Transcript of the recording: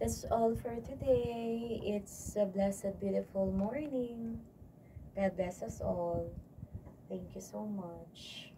That's all for today. It's a blessed, beautiful morning. God bless us all. Thank you so much.